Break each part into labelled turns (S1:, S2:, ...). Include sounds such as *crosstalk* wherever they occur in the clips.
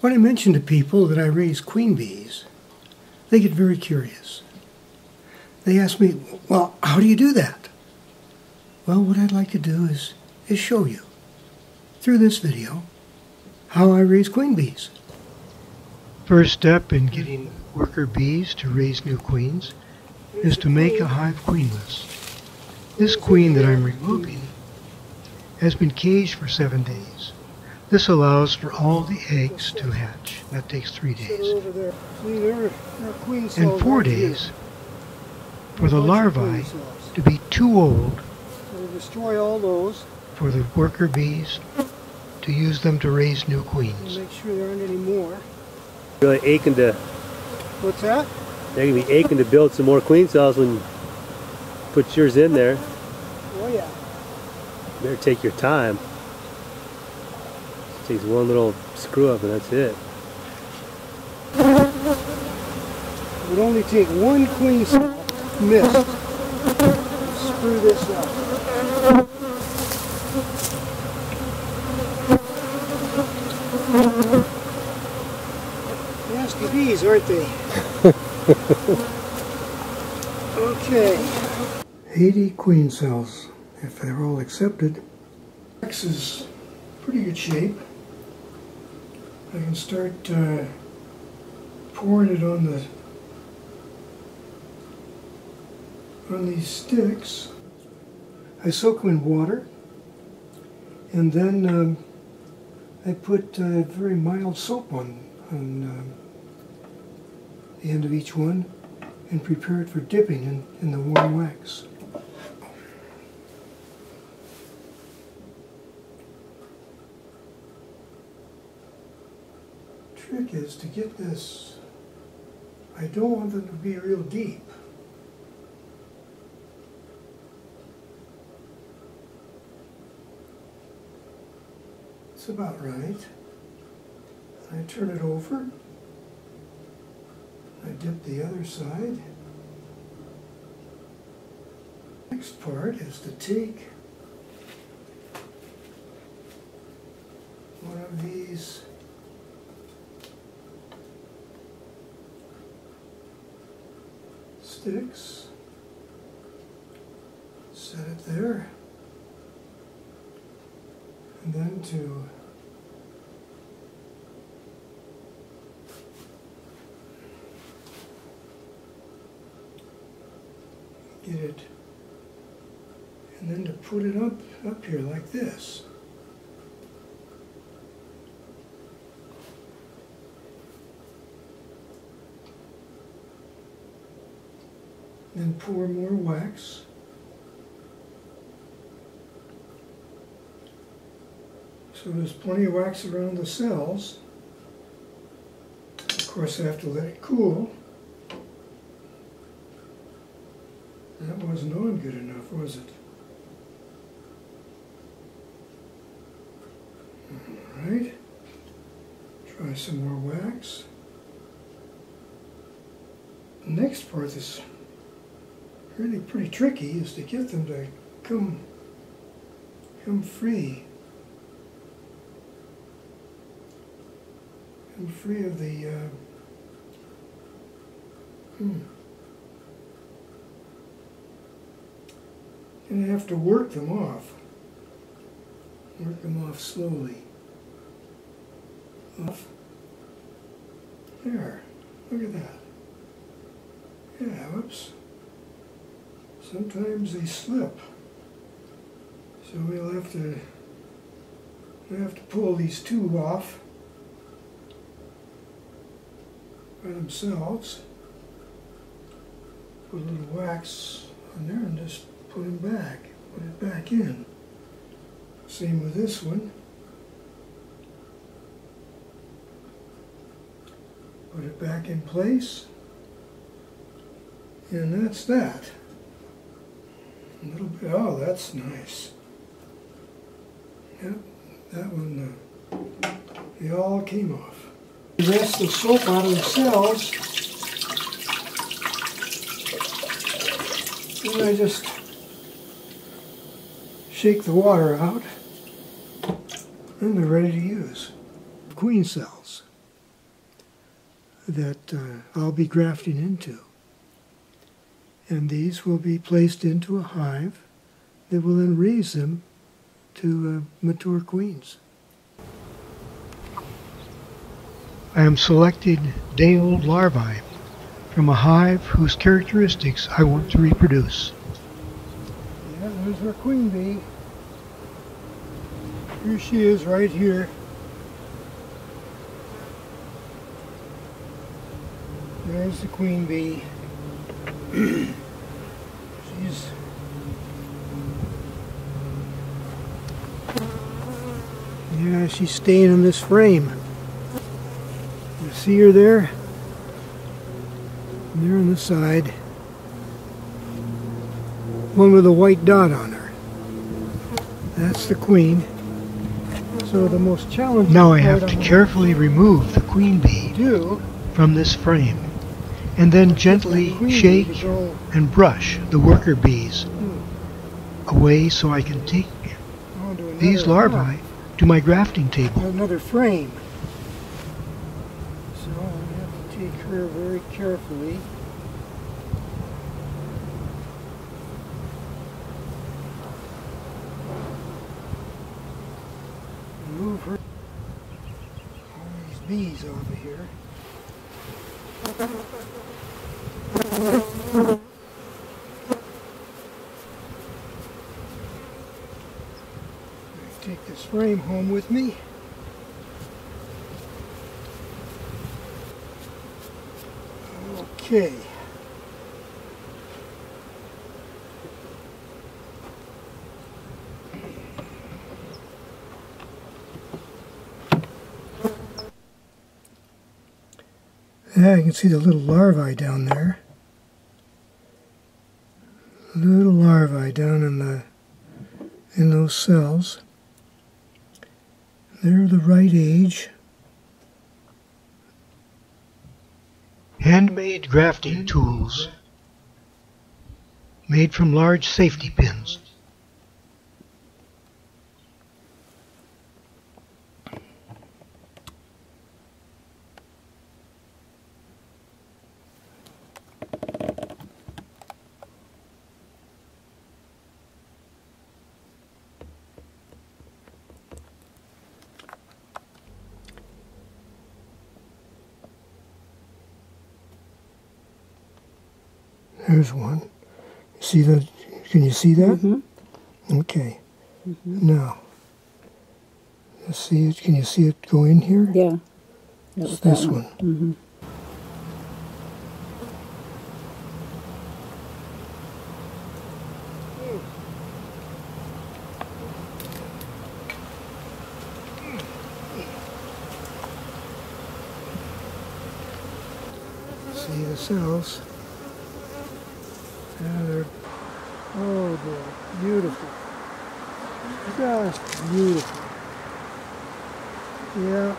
S1: When I mention to people that I raise queen bees, they get very curious. They ask me, well, how do you do that? Well, what I'd like to do is, is show you, through this video, how I raise queen bees. First step in getting worker bees to raise new queens is to make a hive queenless. This queen that I'm removing has been caged for seven days. This allows for all the eggs to hatch. That takes three days. And four days for the larvae to be too old
S2: destroy all those
S1: for the worker bees to use them to raise new queens.
S2: Make sure there aren't any more.
S3: Really aching to.
S2: What's that?
S3: They're gonna be aching to build some more queen cells when you put yours in there.
S2: Oh yeah.
S3: Better take your time. It takes one little screw up and that's it.
S2: It would only take one queen cell missed. Screw this up. Nasty bees, aren't they? *laughs* okay.
S1: 80 queen cells, if they're all accepted. X is pretty good shape. I can start uh, pouring it on the on these sticks. I soak them in water and then um, I put uh, very mild soap on, on um, the end of each one and prepare it for dipping in, in the warm wax. Trick is to get this, I don't want them to be real deep. It's about right. I turn it over. I dip the other side. Next part is to take one of these sticks, set it there, and then to get it, and then to put it up, up here like this. Then pour more wax. So there's plenty of wax around the cells. Of course, I have to let it cool. That wasn't on good enough, was it? Alright. Try some more wax. The next part is really pretty tricky is to get them to come come free. Come free of the uh, hmm. And I have to work them off. Work them off slowly. Off. There. Look at that. Yeah, whoops. Sometimes they slip. So we'll have to we'll have to pull these two off by themselves. Put a little wax on there and just put it back, put it back in. Same with this one. Put it back in place. And that's that. A little bit, oh, that's nice. Yep, that one, uh, they all came off. Rest the soap out of the cells. And I just shake the water out, and they're ready to use. Queen cells.
S2: that uh, I'll be grafting into. And these will be placed into a hive that will then raise them to uh, mature queens. I am selecting day-old larvae from a hive whose characteristics I want to reproduce.
S1: Yeah, there's our queen bee. Here she is right here. There's the queen bee. She's
S2: Yeah, she's staying in this frame. You see her there? There on the side. One with a white dot on her. That's the queen.
S1: so the most challenging
S2: Now I have to carefully remove the queen bee
S1: do
S2: from this frame and then gently shake and brush the worker bees away so I can take these larvae to my grafting table.
S1: another frame. So I have to take her very carefully. Move her all these bees of here. Take this frame home with me. Okay.
S2: Yeah, you can see the little larvae down there. Little larvae down in the in those cells. They're the right age. Handmade grafting tools made from large safety pins. There's one. See that? Can you see that? Okay. Now, let's see it. Can you see it go in here?
S4: Yeah.
S2: It's this
S4: one.
S2: one. See the cells. Yeah, they're
S1: Oh, they're beautiful. Just beautiful. Yeah.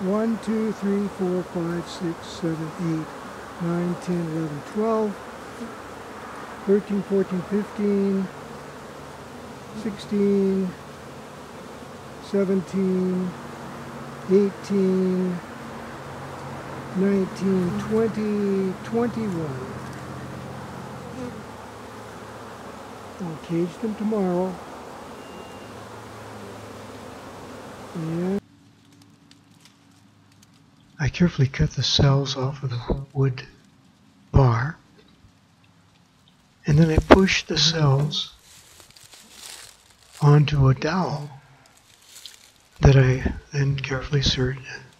S1: One, two, three, four, five, six, seven, eight, nine, ten, eleven, twelve, thirteen, fourteen, fifteen, sixteen, seventeen, eighteen, nineteen, twenty, twenty-one. I'll cage them tomorrow. Yeah.
S2: I carefully cut the cells off of the wood bar, and then I push the cells onto a dowel that I then carefully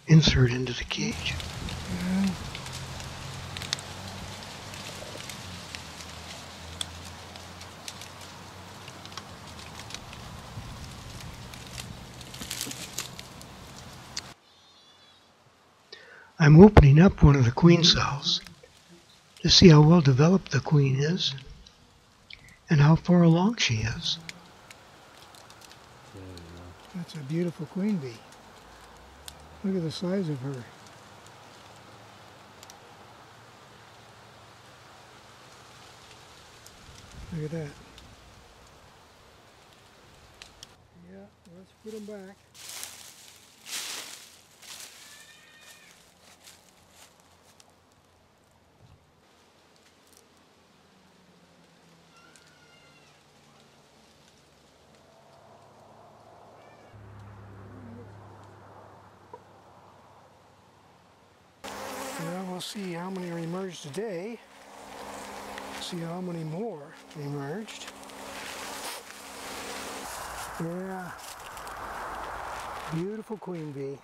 S2: insert into the cage. I'm opening up one of the queen cells to see how well developed the queen is and how far along she is.
S1: That's a beautiful queen bee. Look at the size of her. Look at that. Yeah, let's put them back. See how many emerged today. See how many more emerged. Yeah. Beautiful queen bee.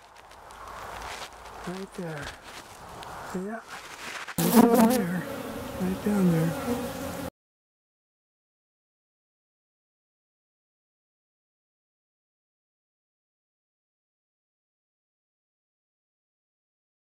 S1: Right there. Yeah. Right there. Right down there.